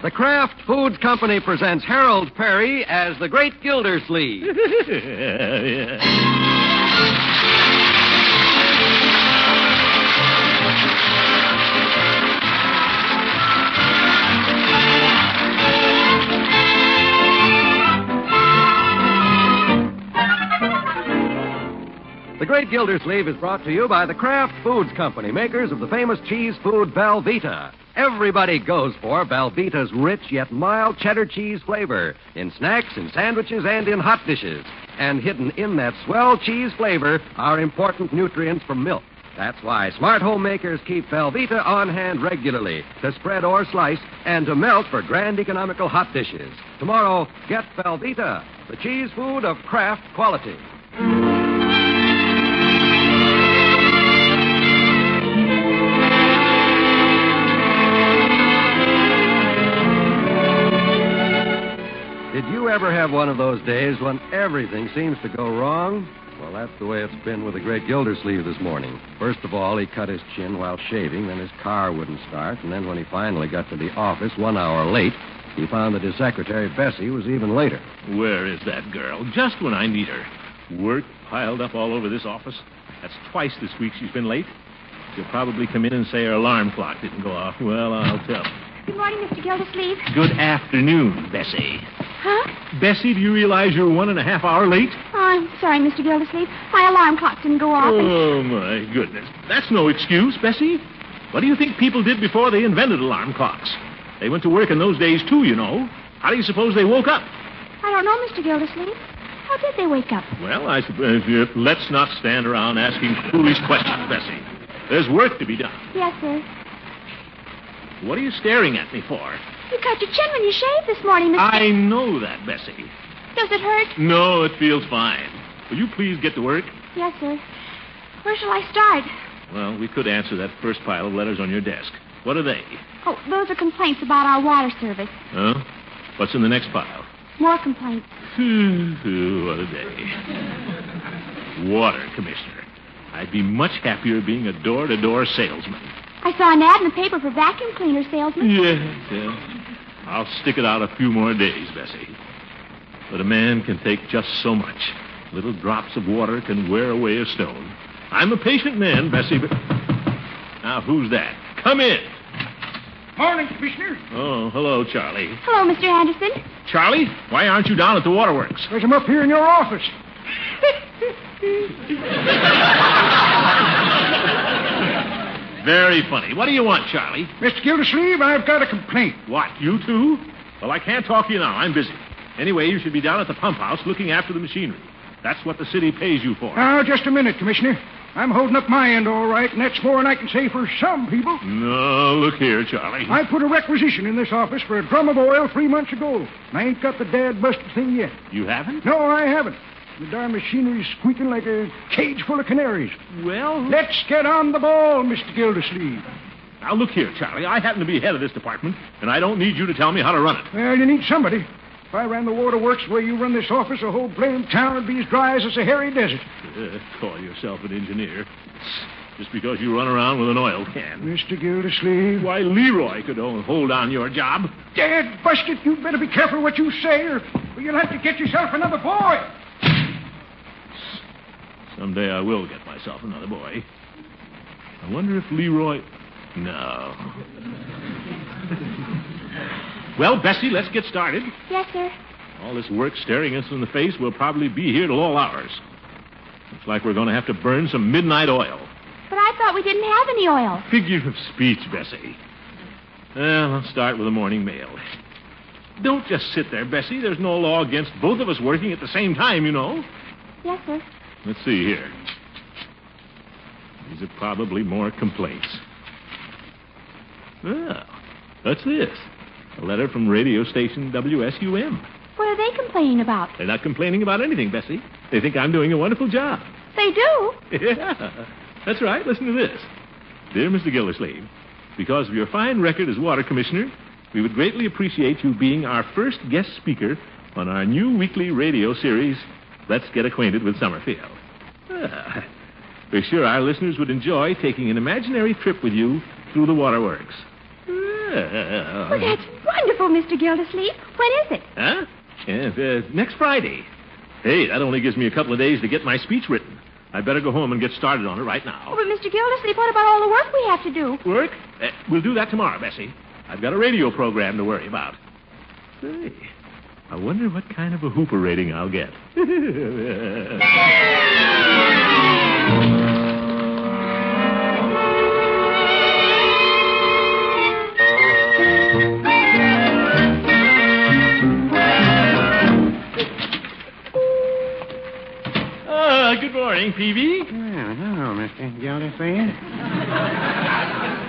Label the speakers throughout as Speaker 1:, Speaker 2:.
Speaker 1: The Kraft Foods Company presents Harold Peary as the Great Gildersleeve. The Great Gildersleeve is brought to you by the Kraft Foods Company, makers of the famous cheese food Velveeta. Everybody goes for Velveeta's rich yet mild cheddar cheese flavor in snacks, in sandwiches, and in hot dishes. And hidden in that swell cheese flavor are important nutrients from milk. That's why smart homemakers keep Velveeta on hand regularly to spread or slice and to melt for grand economical hot dishes. Tomorrow, get Velveeta, the cheese food of Kraft quality. Have one of those days when everything seems to go wrong? Well, that's the way it's been with the great Gildersleeve this morning. First of all, he cut his chin while shaving, then his car wouldn't start, and then when he finally got to the office one hour late, he found that his secretary, Bessie, was even later.
Speaker 2: Where is that girl? Just when I need her. Work piled up all over this office. That's twice this week she's been late. She'll probably come in and say her alarm clock didn't go off. Well, I'll tell.
Speaker 3: Good morning, Mr. Gildersleeve.
Speaker 2: Good afternoon, Bessie.
Speaker 3: Huh?
Speaker 2: Bessie, do you realize you're one and a half hour late?
Speaker 3: Oh, I'm sorry, Mr. Gildersleeve. My alarm clock didn't go off. and-
Speaker 2: Oh, my goodness. That's no excuse, Bessie. What do you think people did before they invented alarm clocks? They went to work in those days, too, you know. How do you suppose they woke up?
Speaker 3: I don't know, Mr. Gildersleeve. How did they wake up?
Speaker 2: Well, I suppose uh, let's not stand around asking foolish questions, Bessie. There's work to be done.
Speaker 3: Yes, sir.
Speaker 2: What are you staring at me for?
Speaker 3: You cut your chin when you shaved this morning, Mr.
Speaker 2: I know that, Bessie.
Speaker 3: Does it hurt?
Speaker 2: No, it feels fine. Will you please get to work?
Speaker 3: Yes, sir. Where shall I start?
Speaker 2: Well, we could answer that first pile of letters on your desk. What are they?
Speaker 3: Oh, those are complaints about our water service.
Speaker 2: Huh? What's in the next pile?
Speaker 3: More complaints.
Speaker 2: What a day. Water commissioner. I'd be much happier being a door to door salesman.
Speaker 3: I saw an ad in the paper for vacuum cleaner salesmen.
Speaker 2: Yes, yes. I'll stick it out a few more days, Bessie. But a man can take just so much. Little drops of water can wear away a stone. I'm a patient man, Bessie, but. Now, who's that? Come in.
Speaker 4: Morning, Commissioner.
Speaker 2: Oh, hello, Charlie.
Speaker 3: Hello, Mr. Anderson.
Speaker 2: Charlie, why aren't you down at the waterworks?
Speaker 4: Because I'm up here in your office.
Speaker 2: Very funny. What do you want, Charlie?
Speaker 4: Mr. Gildersleeve, I've got a complaint.
Speaker 2: What, you too? Well, I can't talk to you now. I'm busy. Anyway, you should be down at the pump house looking after the machinery. That's what the city pays you for.
Speaker 4: Now, just a minute, Commissioner. I'm holding up my end all right, and that's more than I can say for some people.
Speaker 2: No, look here, Charlie.
Speaker 4: I put a requisition in this office for a drum of oil three months ago. and I ain't got the dad busted thing yet.
Speaker 2: You haven't?
Speaker 4: No, I haven't. The darn machinery's squeaking like a cage full of canaries.
Speaker 2: Well,
Speaker 4: Let's get on the ball, Mr. Gildersleeve.
Speaker 2: now look here, Charlie. I happen to be head of this department, and I don't need you to tell me how to run it.
Speaker 4: Well, you need somebody. If I ran the waterworks the way you run this office, the whole blame town would be as dry as a Sahara desert.
Speaker 2: Uh, call yourself an engineer. Just because you run around with an oil can.
Speaker 4: Mr. Gildersleeve.
Speaker 2: Why, Leroy could hold on your job.
Speaker 4: Dad, busted, you'd better be careful what you say, or, or you'll have to get yourself another boy.
Speaker 2: Someday I will get myself another boy. I wonder if Leroy. No. well, Bessie, let's get started.
Speaker 3: Yes, sir.
Speaker 2: All this work staring us in the face will probably be here till all hours. Looks like we're going to have to burn some midnight oil.
Speaker 3: But I thought we didn't have any oil.
Speaker 2: Figure of speech, Bessie. Well, I'll start with the morning mail. Don't just sit there, Bessie. There's no law against both of us working at the same time, you know.
Speaker 3: Yes, sir.
Speaker 2: Let's see here. These are probably more complaints. Well, what's this? A letter from radio station WSUM.
Speaker 3: What are they complaining about?
Speaker 2: They're not complaining about anything, Bessie. They think I'm doing a wonderful job.
Speaker 3: They do.
Speaker 2: Yeah, that's right. Listen to this. Dear Mr. Gildersleeve, because of your fine record as water commissioner, we would greatly appreciate you being our first guest speaker on our new weekly radio series, Let's Get Acquainted with Summerfield. Ah, we're sure our listeners would enjoy taking an imaginary trip with you through the waterworks.
Speaker 3: Well, that's wonderful, Mr. Gildersleeve. When is it?
Speaker 2: Huh? Uh, next Friday. Hey, that only gives me a couple of days to get my speech written. I'd better go home and get started on it right now.
Speaker 3: Oh, but Mr. Gildersleeve, what about all the work we have to do?
Speaker 2: Work? Uh, we'll do that tomorrow, Bessie. I've got a radio program to worry about. Say, I wonder what kind of a Hooper rating I'll get. Ah, good morning, Peavey.
Speaker 5: Well, hello, Mr. Gildersleeve.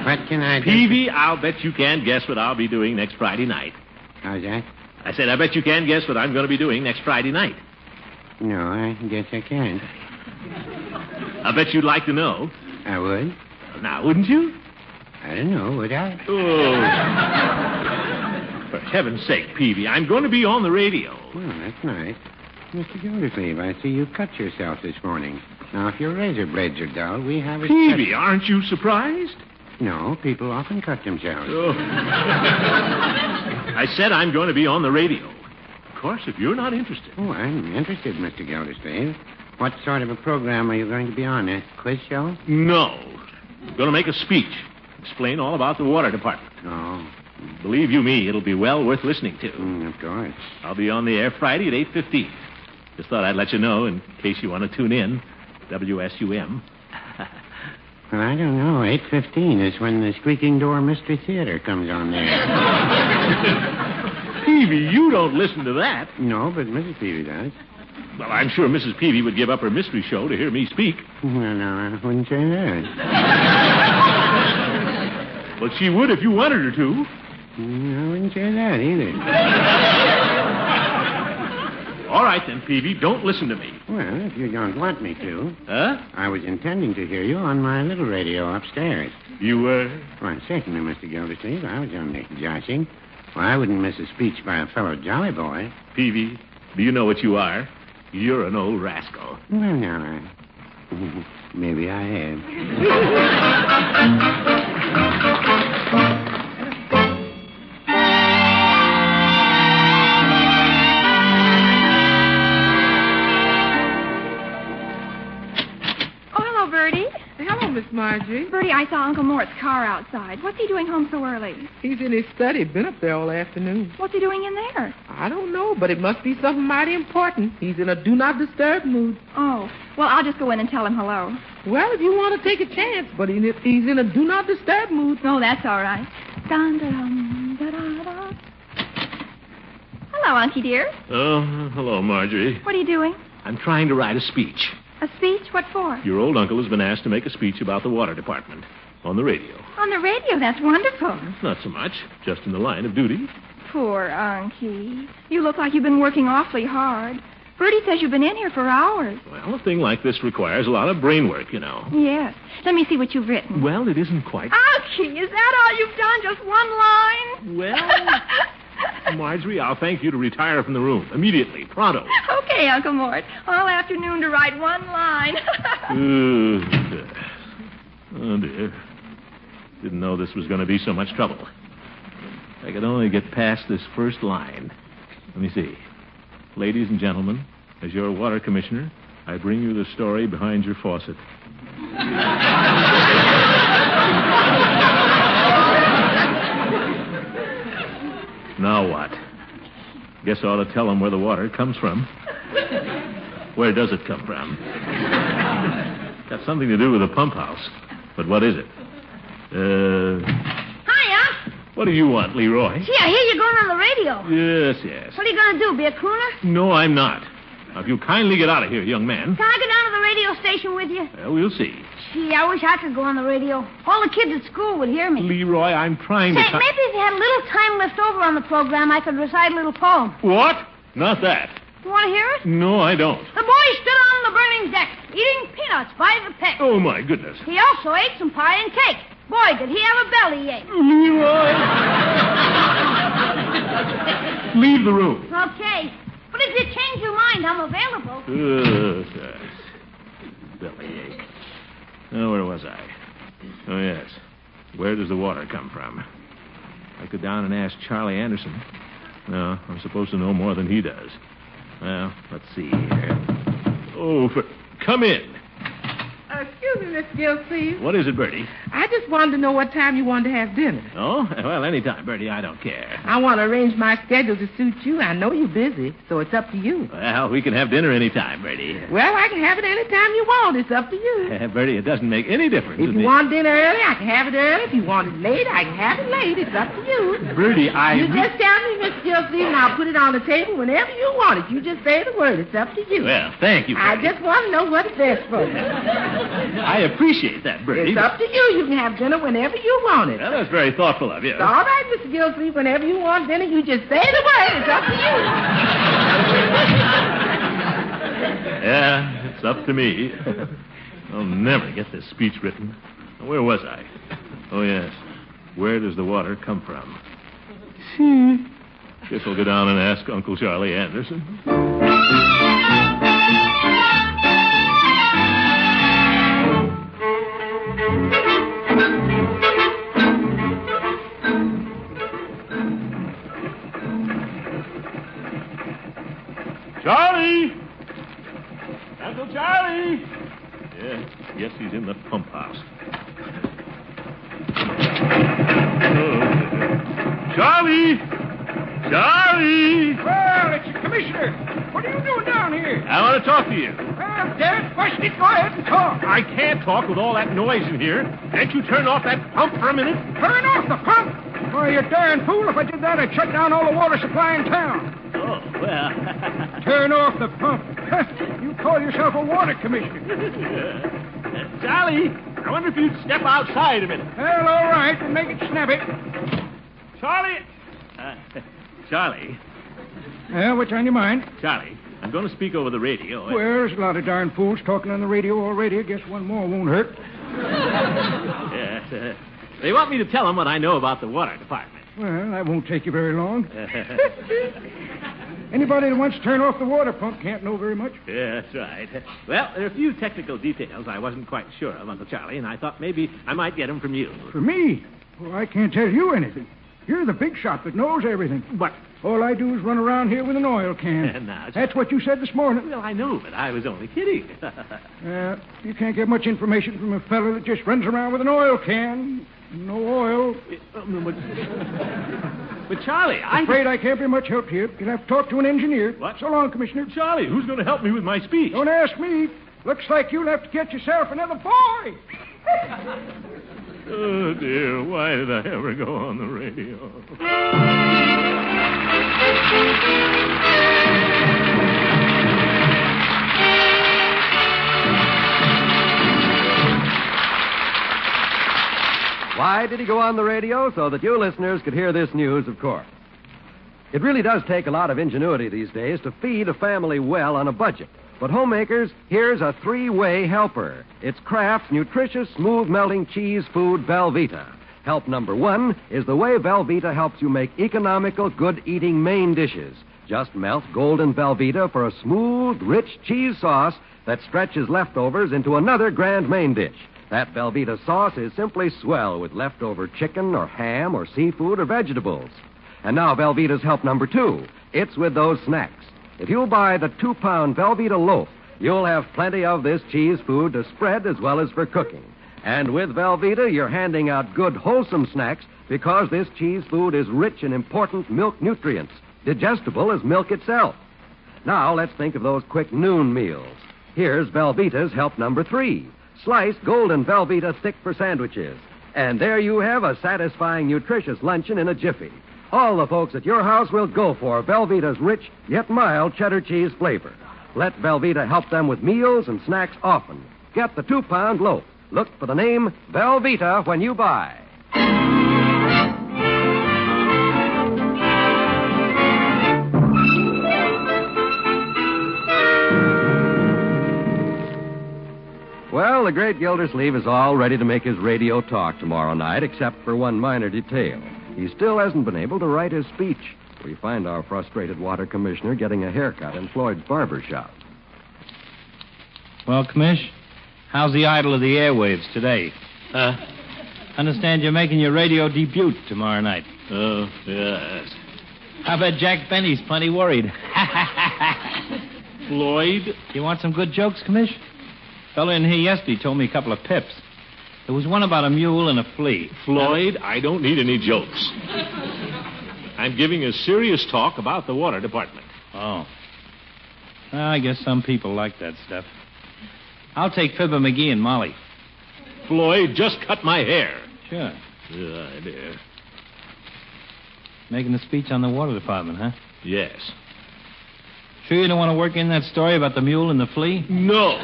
Speaker 5: what can I do?
Speaker 2: Peavey, I'll bet you can't guess what I'll be doing next Friday night.
Speaker 5: How's that?
Speaker 2: I said, I bet you can't guess what I'm going to be doing next Friday night.
Speaker 5: No, I guess I can't.
Speaker 2: I bet you'd like to know.
Speaker 5: I would.
Speaker 2: Now, wouldn't you?
Speaker 5: I don't know, would I?
Speaker 2: Oh. For heaven's sake, Peavey, I'm going to be on the radio.
Speaker 5: Well, that's nice. Mr. Gildersleeve, I see you cut yourself this morning. Now, if your razor blades are dull, we have a...
Speaker 2: Peavey, aren't you surprised?
Speaker 5: No, people often cut themselves.
Speaker 2: Oh. I said I'm going to be on the radio. Of course, if you're not interested.
Speaker 5: Oh, I'm interested, Mr. Gildersleeve. What sort of a program are you going to be on? A quiz show?
Speaker 2: No. I'm going to make a speech. Explain all about the water department.
Speaker 5: Oh,
Speaker 2: Believe you me, it'll be well worth listening to.
Speaker 5: mm, of course.
Speaker 2: I'll be on the air Friday at 8.15. Just thought I'd let you know in case you want to tune in. WSUM.
Speaker 5: Well, I don't know. 8.15 is when the Squeaking Door Mystery Theater comes on there.
Speaker 2: Peavey, you don't listen to that.
Speaker 5: no, but Mrs. Peavey does.
Speaker 2: Well, I'm sure Mrs. Peavey would give up her mystery show to hear me speak.
Speaker 5: Well, no, I wouldn't say that.
Speaker 2: Well, she would if you wanted her to.
Speaker 5: Mm, I wouldn't say that either.
Speaker 2: All right, then, Peavey, don't listen to me.
Speaker 5: Well, if you don't want me to,
Speaker 2: Huh?
Speaker 5: I was intending to hear you on my little radio upstairs.
Speaker 2: You, uh...
Speaker 5: Why, certainly, Mr. Gildersleeve. I was only joshing. Well, I wouldn't miss a speech by a fellow jolly boy.
Speaker 2: Peavey, do you know what you are? You're an old rascal.
Speaker 5: Well, now, I... Maybe I have.
Speaker 3: Birdie, I saw Uncle Mort's car outside. What's he doing home so early?
Speaker 6: He's in his study. Been up there all afternoon.
Speaker 3: What's he doing in there?
Speaker 6: I don't know, but it must be something mighty important. He's in a do not disturb mood.
Speaker 3: Oh, well, I'll just go in and tell him hello.
Speaker 6: Well, if you want to take a chance, but he's in a do not disturb mood.
Speaker 3: Oh, that's all right. Dun, dun, dun, da, da, da. Hello, Unky dear.
Speaker 2: Oh, hello, Marjorie.
Speaker 3: What are you doing?
Speaker 2: I'm trying to write a speech.
Speaker 3: A speech? What for?
Speaker 2: Your old uncle has been asked to make a speech about the water department on the radio.
Speaker 3: On the radio. That's wonderful.
Speaker 2: Not so much, just in the line of duty.
Speaker 3: Poor Unky. You look like you've been working awfully hard. Birdie says you've been in here for hours.
Speaker 2: Well, a thing like this requires a lot of brain work, you know.
Speaker 3: Yes. Let me see what you've written.
Speaker 2: Well, it isn't quite.
Speaker 3: Unky, is that all you've done? Just one line?
Speaker 2: Well, Marjorie, I'll thank you to retire from the room immediately, pronto.
Speaker 3: okay, Uncle Mort. All afternoon to write one line.
Speaker 2: Oh, dear. Didn't know this was going to be so much trouble. I could only get past this first line. Let me see. Ladies and gentlemen, as your water commissioner, I bring you the story behind your faucet. now what? Guess I ought to tell them where the water comes from. Where does it come from? Got something to do with the pump house. But what is it? Uh,
Speaker 7: Hiya.
Speaker 2: what do you want, Leroy?
Speaker 7: Gee, I hear you're going on the radio.
Speaker 2: Yes, yes.
Speaker 7: What are you going to do, be a crooner?
Speaker 2: No, I'm not. Now, if you kindly get out of here, young man.
Speaker 7: Can I go down radio station with you?
Speaker 2: Well, we'll see.
Speaker 7: Gee, I wish I could go on the radio. All the kids at school would hear me.
Speaker 2: Leroy, I'm trying to.
Speaker 7: Say,
Speaker 2: co-
Speaker 7: maybe if you had a little time left over on the program, I could recite a little poem.
Speaker 2: What? Not that.
Speaker 7: You want to hear it?
Speaker 2: No, I don't.
Speaker 7: The boy stood on the burning deck, eating peanuts by the peck.
Speaker 2: Oh, my goodness.
Speaker 7: He also ate some pie and cake. Boy, did he have a bellyache.
Speaker 2: Leroy! Leave the room.
Speaker 7: Okay. But if you change your mind, I'm available.
Speaker 2: Uh. Bellyache. Now, oh, where was I? Oh, yes. Where does the water come from? I'd go down and ask Charlie Anderson. No, I'm supposed to know more than he does. Well, let's see here. Oh, for... come in.
Speaker 6: Uh, excuse me, Miss Gilsleeve.
Speaker 2: What is it, Birdie?
Speaker 6: I just wanted to know what time you wanted to have dinner.
Speaker 2: Oh, well, any time, Birdie. I don't care.
Speaker 6: I want to arrange my schedule to suit you. I know you're busy, so it's up to you.
Speaker 2: Well, we can have dinner any time, Birdie.
Speaker 6: Well, I can have it any time you want. It's up to you.
Speaker 2: Uh, Birdie, it doesn't make any difference.
Speaker 6: If you
Speaker 2: me.
Speaker 6: want dinner early, I can have it early. If you want it late, I can have it late. It's up to you.
Speaker 2: Birdie, I.
Speaker 6: You just tell me, Miss Gilsleeve, and I'll put it on the table whenever you want it. You just say the word. It's up to you.
Speaker 2: Well, thank you.
Speaker 6: I just want to know what's best for you.
Speaker 2: I appreciate that, Birdie.
Speaker 6: It's up to you. You can have dinner whenever you want it.
Speaker 2: Well, that's very thoughtful of you.
Speaker 6: It's all right, Mr. Gilsleeve. Whenever you want dinner, you just say the word. It's up to you.
Speaker 2: Yeah, it's up to me. I'll never get this speech written. Where was I? Oh, yes. Where does the water come from? Guess I'll go down and ask Uncle Charlie Anderson. Charlie! Uncle Charlie! Yeah, yes, he's in the pump house. Oh. Charlie! Charlie!
Speaker 4: Well, it's the commissioner. What are you doing down here?
Speaker 2: I want to talk to you.
Speaker 4: Well, Dad, bust it. Go ahead and talk.
Speaker 2: I can't talk with all that noise in here. Can't you turn off that pump for a minute?
Speaker 4: Turn off the pump. Why, you darn fool. If I did that, I'd shut down all the water supply in town.
Speaker 2: Oh, well.
Speaker 4: Turn off the pump. you call yourself a water commissioner.
Speaker 2: Charlie, I wonder if you'd step outside a minute.
Speaker 4: Well, all right, and make it snappy.
Speaker 2: Charlie! Uh, Charlie,
Speaker 4: Well, what's on your mind?
Speaker 2: Charlie, I'm going to speak over the radio.
Speaker 4: Well, there's a lot of darn fools talking on the radio already. I guess one more won't hurt.
Speaker 2: Yes, uh, they want me to tell them what I know about the water department.
Speaker 4: Well, that won't take you very long. Anybody that wants to turn off the water pump can't know very much.
Speaker 2: Yeah, that's right. Well, there are a few technical details I wasn't quite sure of, Uncle Charlie, and I thought maybe I might get them from you.
Speaker 4: For me, well, I can't tell you anything. You're the big shot that knows everything.
Speaker 2: But,
Speaker 4: All I do is run around here with an oil can.
Speaker 2: now,
Speaker 4: That's what you said this morning.
Speaker 2: well, I know, but I was only kidding.
Speaker 4: Uh, you can't get much information from a fellow that just runs around with an oil can. No oil.
Speaker 2: But, but, Charlie, I...
Speaker 4: I'm afraid I can't be much help to you. You'll have to talk to an engineer.
Speaker 2: What?
Speaker 4: So long, Commissioner.
Speaker 2: Charlie, who's going to help me with my speech?
Speaker 4: Don't ask me. Looks like you'll have to get yourself another boy.
Speaker 2: Oh, dear, why did I ever go on the radio?
Speaker 1: Why did he go on the radio? So that you listeners could hear this news, of course. It really does take a lot of ingenuity these days to feed a family well on a budget. But homemakers, here's a three-way helper. It's Kraft's nutritious, smooth-melting cheese food Velveeta. Help number one is the way Velveeta helps you make economical, good-eating main dishes. Just melt golden Velveeta for a smooth, rich cheese sauce that stretches leftovers into another grand main dish. That Velveeta sauce is simply swell with leftover chicken or ham or seafood or vegetables. And now Velveeta's help number two. It's with those snacks. If you'll buy the two pound Velveeta loaf, you'll have plenty of this cheese food to spread as well as for cooking. And with Velveeta, you're handing out good, wholesome snacks because this cheese food is rich in important milk nutrients, digestible as milk itself. Now, let's think of those quick noon meals. Here's Velveeta's help number three sliced golden Velveeta thick for sandwiches. And there you have a satisfying, nutritious luncheon in a jiffy. All the folks at your house will go for Velveeta's rich yet mild cheddar cheese flavor. Let Velveeta help them with meals and snacks often. Get the two pound loaf. Look for the name Velveeta when you buy. Well, the great Gildersleeve is all ready to make his radio talk tomorrow night, except for one minor detail. He still hasn't been able to write his speech. We find our frustrated water commissioner getting a haircut in Floyd's barber shop.
Speaker 8: Well, Commish, how's the idol of the airwaves today? Uh, understand you're making your radio debut tomorrow night.
Speaker 2: Oh, yes.
Speaker 8: I bet Jack Benny's plenty worried.
Speaker 2: Floyd?
Speaker 8: You want some good jokes, Commish? Fellow in here yesterday told me a couple of pips. There was one about a mule and a flea.
Speaker 2: Floyd, I don't need any jokes. I'm giving a serious talk about the water department.
Speaker 8: Oh. Well, I guess some people like that stuff. I'll take Fibber McGee and Molly.
Speaker 2: Floyd, just cut my hair.
Speaker 8: Sure.
Speaker 2: Good idea.
Speaker 8: Making a speech on the water department, huh?
Speaker 2: Yes.
Speaker 8: Sure you don't want to work in that story about the mule and the flea?
Speaker 2: No.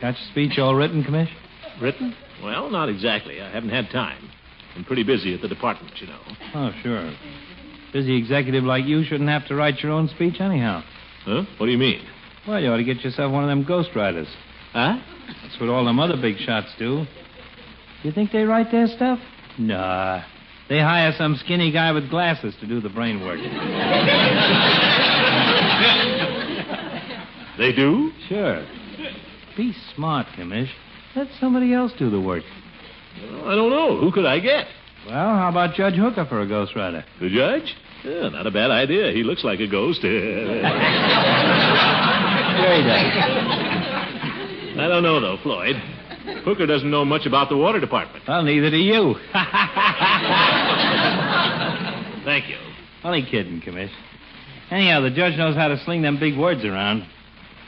Speaker 8: Got your speech all written, Commish?
Speaker 2: Written? Well, not exactly. I haven't had time. I'm pretty busy at the department, you know.
Speaker 8: Oh, sure. Busy executive like you shouldn't have to write your own speech anyhow.
Speaker 2: Huh? What do you mean?
Speaker 8: Well, you ought to get yourself one of them ghostwriters.
Speaker 2: Huh?
Speaker 8: That's what all them other big shots do. You think they write their stuff? Nah. They hire some skinny guy with glasses to do the brain work.
Speaker 2: They do?
Speaker 8: Sure. Be smart, Commish. Let somebody else do the work.
Speaker 2: Well, I don't know. Who could I get?
Speaker 8: Well, how about Judge Hooker for a ghostwriter?
Speaker 2: The judge? Yeah, not a bad idea. He looks like a ghost.
Speaker 8: Sure he does.
Speaker 2: I don't know, though, Floyd. Hooker doesn't know much about the water department.
Speaker 8: Well, neither do you.
Speaker 2: Thank you.
Speaker 8: Only kidding, Commish. Anyhow, the judge knows how to sling them big words around.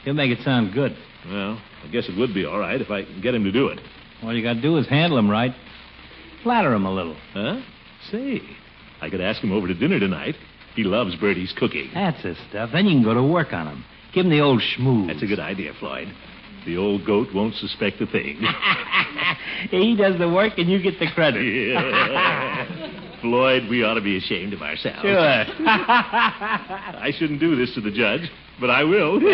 Speaker 8: He'll make it sound good.
Speaker 2: Well, I guess it would be all right if I can get him to do it.
Speaker 8: All you got to do is handle him right. Flatter him a little.
Speaker 2: Huh? Say, I could ask him over to dinner tonight. He loves Birdie's cooking.
Speaker 8: That's his stuff. Then you can go to work on him. Give him the old schmooze.
Speaker 2: That's a good idea, Floyd. The old goat won't suspect a thing.
Speaker 8: he does the work and you get the credit.
Speaker 2: Yeah. Floyd, we ought to be ashamed of ourselves.
Speaker 8: Sure.
Speaker 2: I shouldn't do this to the judge, but I will.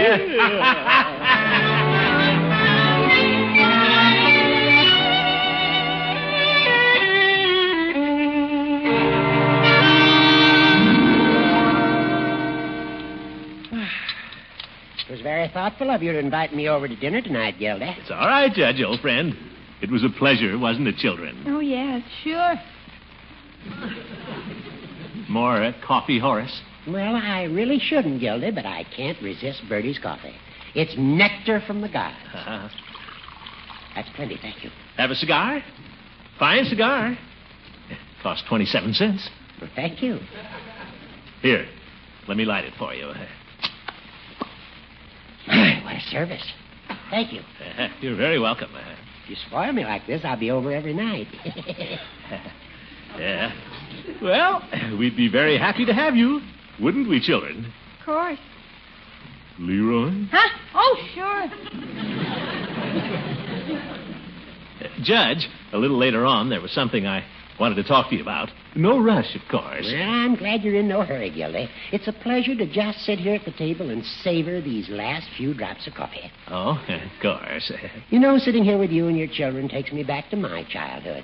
Speaker 9: It was very thoughtful of you to invite me over to dinner tonight, Gildy.
Speaker 2: it's all right, Judge, old friend. It was a pleasure, wasn't it, children?
Speaker 3: Oh, yes.
Speaker 7: Sure.
Speaker 2: More uh, coffee, Horace?
Speaker 9: Well, I really shouldn't, Gildy, but I can't resist Birdie's coffee. It's nectar from the gods.
Speaker 2: Uh,
Speaker 9: That's plenty, thank you.
Speaker 2: have a cigar? Fine cigar. Cost 27 cents.
Speaker 9: Well, thank you.
Speaker 2: Here, let me light it for you.
Speaker 9: what a service. Thank you.
Speaker 2: Uh, you're very welcome. Uh,
Speaker 9: If you spoil me like this, I'll be over every night.
Speaker 2: yeah. Well, we'd be very happy to have you, wouldn't we, children?
Speaker 3: Of course.
Speaker 2: Leroy?
Speaker 7: Huh? Oh, sure.
Speaker 2: Uh, Judge, a little later on, there was something I wanted to talk to you about. No rush, of course.
Speaker 9: well, I'm glad you're in no hurry, Gildy. It's a pleasure to just sit here at the table and savor these last few drops of coffee.
Speaker 2: Oh, of course.
Speaker 9: You know, sitting here with you and your children takes me back to my childhood.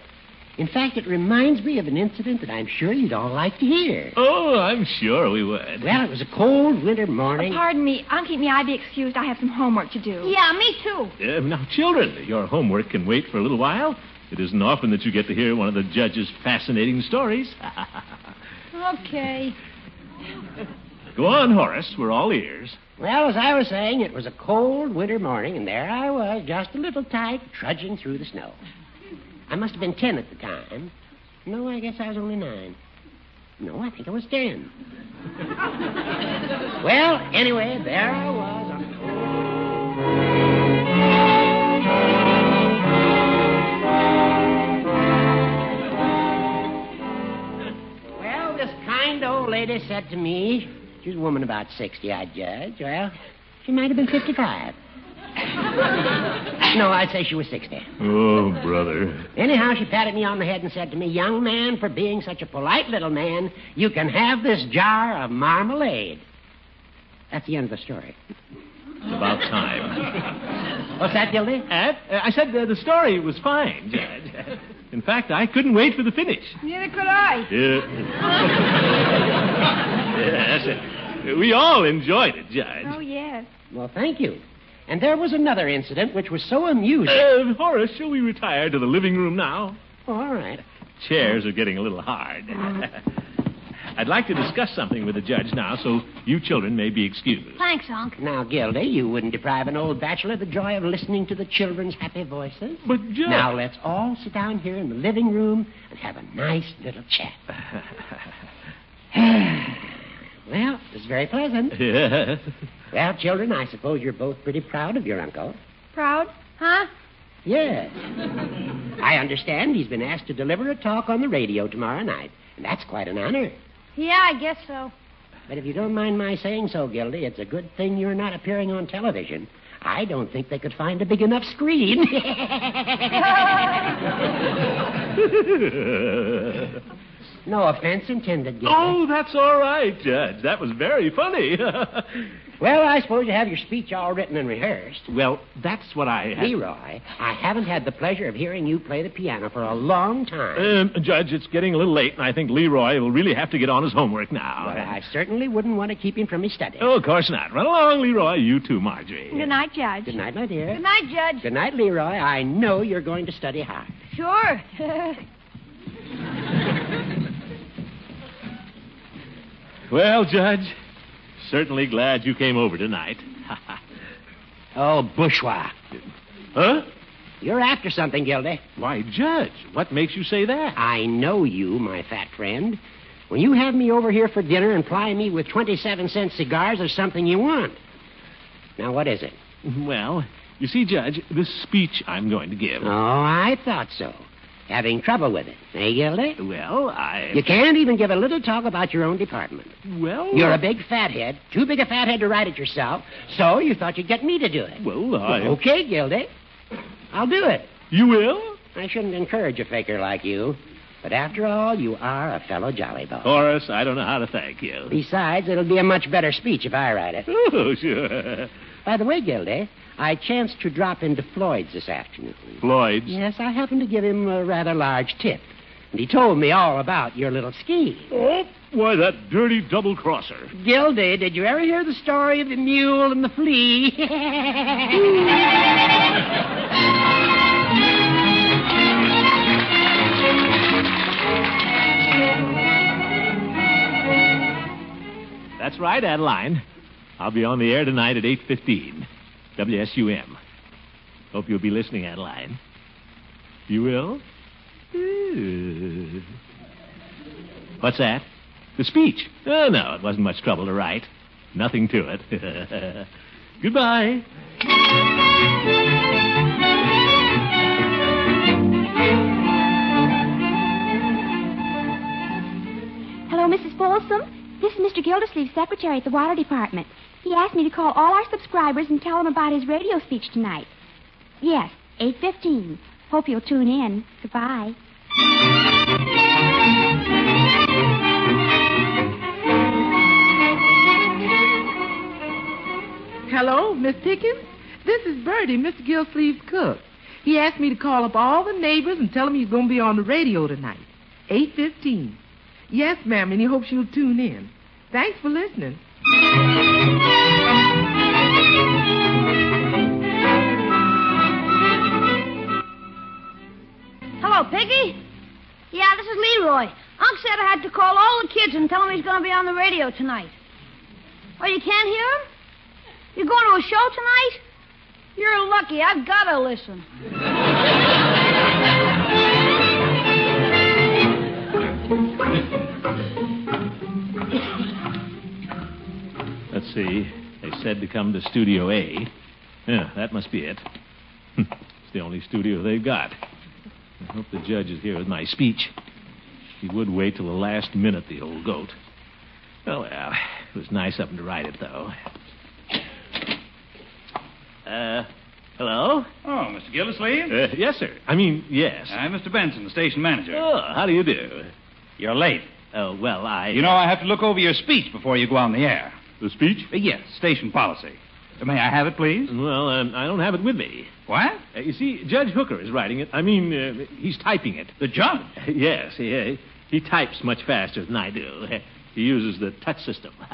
Speaker 9: In fact, it reminds me of an incident that I'm sure you'd all like to hear.
Speaker 2: Oh, I'm sure we would.
Speaker 9: Well, it was a cold winter
Speaker 3: Oh,
Speaker 9: morning.
Speaker 3: pardon me. Uncle, may I be excused? I have some homework to do.
Speaker 7: Yeah, me too.
Speaker 2: Uh, now, children, your homework can wait for a little while. It isn't often that you get to hear one of the judge's fascinating stories.
Speaker 7: Okay.
Speaker 2: Go on, Horace. We're all ears.
Speaker 9: Well, as I was saying, it was a cold winter morning, and there I was, just a little tight, trudging through the snow. I must have been ten at the time. No, I guess I was only nine. No, I think I was ten. well, anyway, there I was on Well, this kind old lady said to me, she was a woman about 60, I'd judge. Well, she might have been 55. No, I'd say she was 60.
Speaker 2: Oh, brother.
Speaker 9: Anyhow, she patted me on the head and said to me, Young man, for being such a polite little man, you can have this jar of marmalade. That's the end of the story.
Speaker 2: It's about time.
Speaker 9: What's that, Gildy?
Speaker 2: Uh, I said uh, the story was fine, Judge. In fact, I couldn't wait for the finish.
Speaker 7: Neither could I.
Speaker 2: Yeah. yes. We all enjoyed it, Judge.
Speaker 3: Oh, yes.
Speaker 9: Well, thank you. And there was another incident which was so amusing.
Speaker 2: Uh, Horace, shall we retire to the living room now?
Speaker 9: All right.
Speaker 2: Chairs are getting a little hard. I'd like to discuss something with the judge now, so you children may be excused.
Speaker 7: Thanks, Unc.
Speaker 9: Now, Gildy, you wouldn't deprive an old bachelor of the joy of listening to the children's happy voices.
Speaker 2: But, Judge.
Speaker 9: Now, let's all sit down here in the living room and have a nice little chat. well, it's very pleasant.
Speaker 2: Yeah.
Speaker 9: Well, children, I suppose you're both pretty proud of your uncle.
Speaker 3: Proud?
Speaker 7: Huh?
Speaker 9: Yes. I understand he's been asked to deliver a talk on the radio tomorrow night, and that's quite an honor.
Speaker 7: Yeah, I guess so.
Speaker 9: But if you don't mind my saying so, Gildy, it's a good thing you're not appearing on television. I don't think they could find a big enough screen. no offense intended, Gildy.
Speaker 2: oh, that's all right, Judge. That was very funny.
Speaker 9: Well, I suppose you have your speech all written and rehearsed.
Speaker 2: well, that's what I. Have.
Speaker 9: Leroy, I haven't had the pleasure of hearing you play the piano for a long time.
Speaker 2: Um, Judge, it's getting a little late, and I think Leroy will really have to get on his homework now.
Speaker 9: Well, I certainly wouldn't want to keep him from his studies.
Speaker 2: Oh, of course not. Run along, Leroy. You too, Marjorie.
Speaker 3: Good night, Judge.
Speaker 9: Good night, my dear.
Speaker 7: Good night, Judge.
Speaker 9: Good night, Leroy. I know you're going to study hard.
Speaker 7: Sure.
Speaker 2: Well, Judge, certainly glad you came over tonight.
Speaker 9: Oh, bourgeois.
Speaker 2: huh?
Speaker 9: You're after something, Gildy.
Speaker 2: Why, Judge, what makes you say that?
Speaker 9: I know you, my fat friend. When you have me over here for dinner and ply me with 27 cent cigars, there's something you want. Now, what is it?
Speaker 2: Well, you see, Judge, this speech I'm going to give.
Speaker 9: Oh, I thought so. Having trouble with it, eh, Gildy?
Speaker 2: Well, I.
Speaker 9: You can't even give a little talk about your own department.
Speaker 2: Well.
Speaker 9: You're a big fathead, too big a fathead to write it yourself, so you thought you'd get me to do it.
Speaker 2: Well, I.
Speaker 9: Okay, Gildy. I'll do it.
Speaker 2: You will?
Speaker 9: I shouldn't encourage a faker like you. But after all, you are a fellow Jolly Boy.
Speaker 2: Horace, I don't know how to thank you.
Speaker 9: Besides, it'll be a much better speech if I write it.
Speaker 2: Oh, sure.
Speaker 9: By the way, Gildy, I chanced to drop into Floyd's this afternoon.
Speaker 2: Floyd's.
Speaker 9: Yes, I happened to give him a rather large tip. And he told me all about your little scheme.
Speaker 2: Oh, why, that dirty double crosser.
Speaker 9: Gildy, did you ever hear the story of the mule and the flea?
Speaker 2: That's right, Adeline. I'll be on the air tonight at 8.15. WSUM. Hope you'll be listening, Adeline. You will? What's that? The speech. Oh, no, it wasn't much trouble to write. Nothing to it. Goodbye.
Speaker 10: Hello, Mrs. Folsom. This is Mr. Gildersleeve's secretary at the water department. He asked me to call all our subscribers and tell them about his radio speech tonight. Yes, 8.15. Hope you'll tune in. Goodbye.
Speaker 6: Hello, Miss Pickens. This is Birdie, Mr. Gilsleeve's cook. He asked me to call up all the neighbors and tell them he's going to be on the radio tonight. 8.15. Yes, ma'am, and he hopes you'll tune in. Thanks for listening.
Speaker 7: Hello, Piggy. Yeah, this is Leroy. Unc said I had to call all the kids and tell them he's going to be on the radio tonight. Oh, you can't hear him? You're going to a show tonight? You're lucky. I've got to listen.
Speaker 2: Let's see. They said to come to Studio A. Yeah, that must be it. it's the only studio they've got. I hope the judge is here with my speech. He would wait till the last minute, the old goat. Oh, well, it was nice of him to write it, though. Uh, hello?
Speaker 11: Oh, Mr. Gildersleeve?
Speaker 2: Uh, yes, sir. I mean, yes.
Speaker 11: I'm Mr. Benson, the station manager.
Speaker 2: Oh, how do you do?
Speaker 11: You're late.
Speaker 2: Oh, well, I.
Speaker 11: You know, I have to look over your speech before you go on the air.
Speaker 2: The speech?
Speaker 11: Uh, yes, station policy. Uh, May I have it, please?
Speaker 2: Well, um, I don't have it with me.
Speaker 11: What?
Speaker 2: Uh, you see, Judge Hooker is writing it. I mean, uh, he's typing it.
Speaker 11: The judge?
Speaker 2: yes, he, uh, he types much faster than I do. He uses the touch system.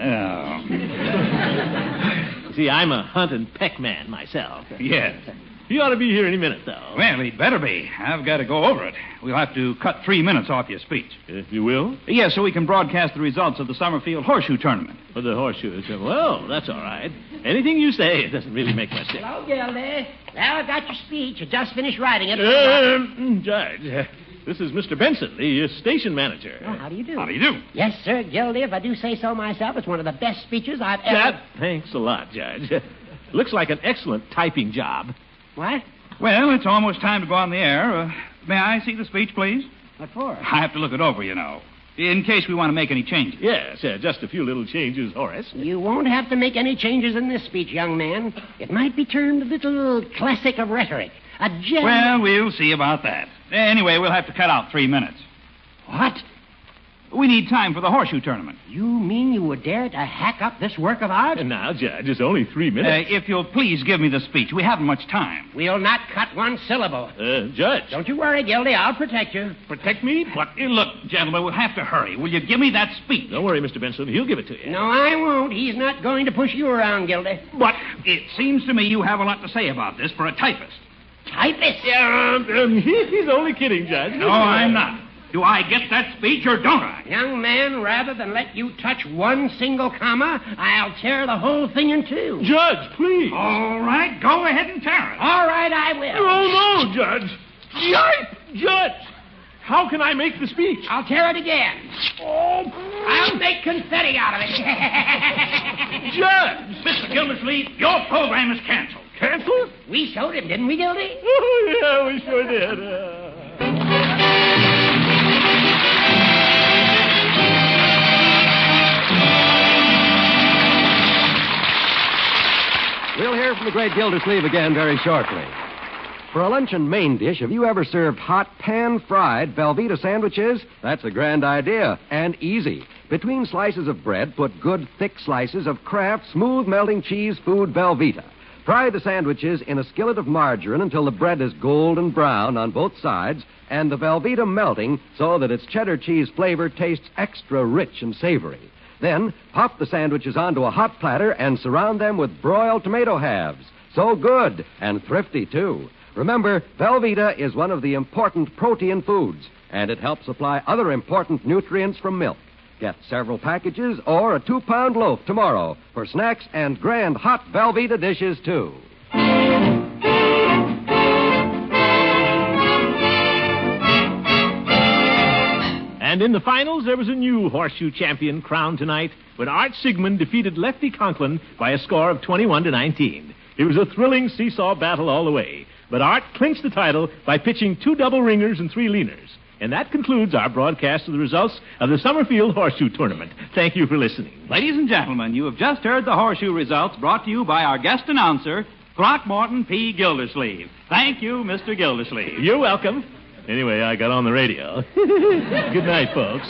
Speaker 11: Oh.
Speaker 2: see, I'm a hunt and peck man myself.
Speaker 11: Yes.
Speaker 2: He ought to be here any minute, though.
Speaker 11: Well, he'd better be. I've got to go over it. We'll have to cut three minutes off your speech.
Speaker 2: If you will?
Speaker 11: Yes, so we can broadcast the results of the Summerfield Horseshoe Tournament.
Speaker 2: For the horseshoes. Well, that's all right. Anything you say, it doesn't really make much sense.
Speaker 9: Hello, Gildy. Well, I've got your speech. I just finished writing it.
Speaker 2: Um, Judge, uh, this is Mr. Benson, the uh, station manager.
Speaker 9: Oh, how do you do?
Speaker 11: How do you do?
Speaker 9: Yes, sir, Gildy. If I do say so myself, it's one of the best speeches I've ever.
Speaker 2: That, thanks a lot, Judge. Looks like an excellent typing job.
Speaker 9: What?
Speaker 11: Well, it's almost time to go on the air. Uh, may I see the speech, please?
Speaker 9: What for?
Speaker 11: I have to look it over, you know, in case we want to make any changes.
Speaker 2: Yes, uh, just a few little changes, Horace.
Speaker 9: You won't have to make any changes in this speech, young man. It might be termed a little classic of rhetoric. A gem.
Speaker 11: Well, we'll see about that. Anyway, we'll have to cut out three minutes.
Speaker 9: What?
Speaker 11: We need time for the horseshoe tournament.
Speaker 9: You mean you would dare to hack up this work of art?
Speaker 2: And now, Judge, it's only three
Speaker 11: Uh,
Speaker 2: minutes.
Speaker 11: if you'll please give me the speech. We haven't much time.
Speaker 9: We'll not cut one syllable.
Speaker 2: Uh, Judge.
Speaker 9: Don't you worry, Gildy. I'll protect you.
Speaker 11: Protect me? What? Eh, Look, gentlemen, we'll have to hurry. Will you give me that speech?
Speaker 2: Don't worry, Mr. Benson. He'll give it to you.
Speaker 9: No, I won't. He's not going to push you around, Gildy.
Speaker 11: But it seems to me you have a lot to say about this for a typist.
Speaker 9: Typist?
Speaker 2: Yeah, um, um, he's only kidding, Judge.
Speaker 11: No, I'm not. Do I get that speech or don't I?
Speaker 9: Young man, rather than let you touch one single comma, I'll tear the whole thing in two.
Speaker 2: Judge, please.
Speaker 11: All right, go ahead and tear it.
Speaker 9: All right, I will.
Speaker 2: Oh, no, Judge. Yipe! Judge! How can I make the speech?
Speaker 9: I'll tear it again.
Speaker 2: Oh,
Speaker 9: I'll make confetti out of it.
Speaker 2: Judge!
Speaker 11: Mr. Gildersleeve, your program is canceled.
Speaker 2: Canceled?
Speaker 9: we showed him, didn't we, Gildy?
Speaker 2: Oh, yeah, we sure did. Uh...
Speaker 1: We'll hear from the great Gildersleeve again very shortly. For a luncheon main dish, have you ever served hot pan fried Velveeta sandwiches? That's a grand idea and easy. Between slices of bread, put good thick slices of Kraft smooth melting cheese food Velveeta. Fry the sandwiches in a skillet of margarine until the bread is golden brown on both sides and the Velveeta melting so that its cheddar cheese flavor tastes extra rich and savory. Then pop the sandwiches onto a hot platter and surround them with broiled tomato halves. So good and thrifty, too. Remember, Velveeta is one of the important protein foods, and it helps supply other important nutrients from milk. Get several packages or a two pound loaf tomorrow for snacks and grand hot Velveeta dishes, too.
Speaker 2: And in the finals, there was a new horseshoe champion crowned tonight when Art Sigmund defeated Lefty Conklin by a score of 21 to 19. It was a thrilling seesaw battle all the way, but Art clinched the title by pitching two double ringers and three leaners. And that concludes our broadcast of the results of the Summerfield Horseshoe Tournament. Thank you for listening.
Speaker 11: Ladies and gentlemen, you have just heard the horseshoe results brought to you by our guest announcer, Throckmorton P. Gildersleeve. Thank you, Mr. Gildersleeve.
Speaker 2: You're welcome. Anyway, I got on the radio. Good night, folks.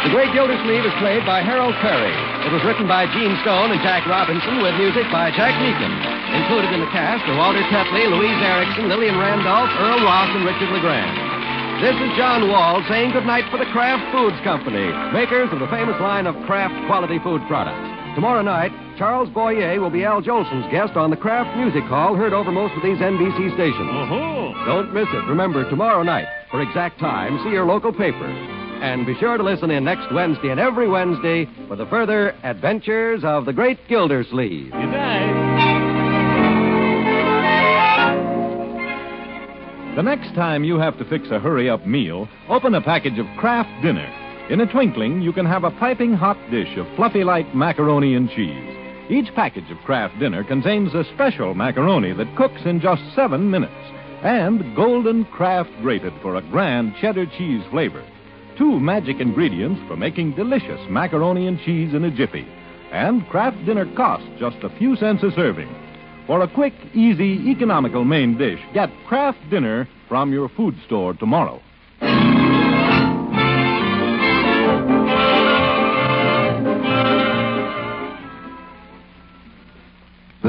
Speaker 1: The Great Gildersleeve is played by Harold Peary. It was written by Gene Stone and Jack Robinson with music by Jack Meakin. Included in the cast are Walter Tetley, Louise Erickson, Lillian Randolph, Earle Ross, and Richard LeGrand. This is John Wald saying goodnight for the Kraft Foods Company, makers of the famous line of Kraft quality food products. Tomorrow night, Charles Boyer will be Al Jolson's guest on the Kraft Music Hall, heard over most of these NBC stations.
Speaker 2: Oh,
Speaker 1: Don't miss it. Remember, tomorrow night, for exact time, see your local paper. And be sure to listen in next Wednesday and every Wednesday for the further adventures of the great Gildersleeve.
Speaker 2: Good night.
Speaker 12: The next time you have to fix a hurry up meal, open a package of Kraft Dinner. In a twinkling, you can have a piping hot dish of fluffy like macaroni and cheese. Each package of Kraft Dinner contains a special macaroni that cooks in just seven minutes and golden Kraft grated for a grand cheddar cheese flavor. Two magic ingredients for making delicious macaroni and cheese in a jiffy. And Kraft Dinner costs just a few cents a serving. For a quick, easy, economical main dish, get Kraft Dinner from your food store tomorrow.